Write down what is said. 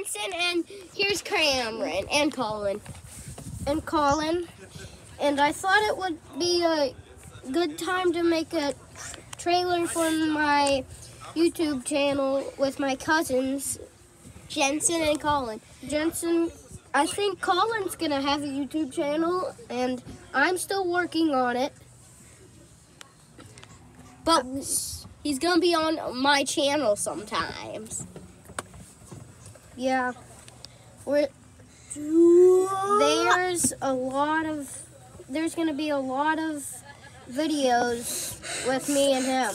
Jensen, and here's Cameron and Colin. And Colin. And I thought it would be a good time to make a trailer for my YouTube channel with my cousins, Jensen and Colin. Jensen, I think Colin's gonna have a YouTube channel, and I'm still working on it. But he's gonna be on my channel sometimes. Yeah. We're, there's a lot of there's gonna be a lot of videos with me and him.